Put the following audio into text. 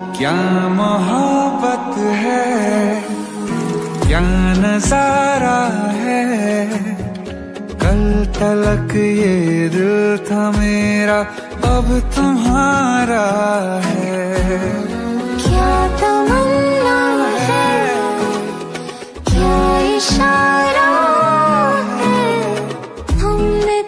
क्या मोहब्बत है? क्या नज़ारा है? कल तलक ये दिल था मेरा, अब तुम्हारा है। क्या तमन्ना है? क्या इशारा है? हमने